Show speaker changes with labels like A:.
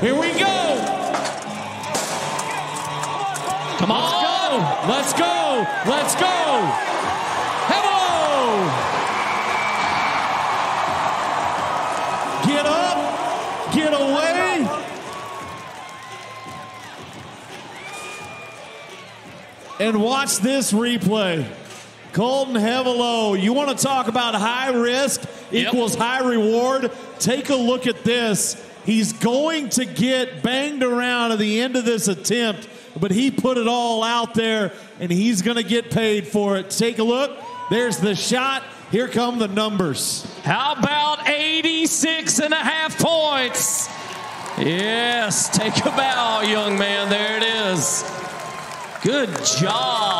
A: Here we go.
B: Come on.
A: Let's go. Let's go. Hello. Get up. Get away. And watch this replay. Koltin Hevalow, you want to talk about high risk equals high reward? Take a look at this. He's going to get banged around at the end of this attempt, but he put it all out there and he's going to get paid for it. Take a look. There's the shot. Here come the numbers.
B: How about 86 and a half points? Yes, take a bow, young man. There it is. Good job.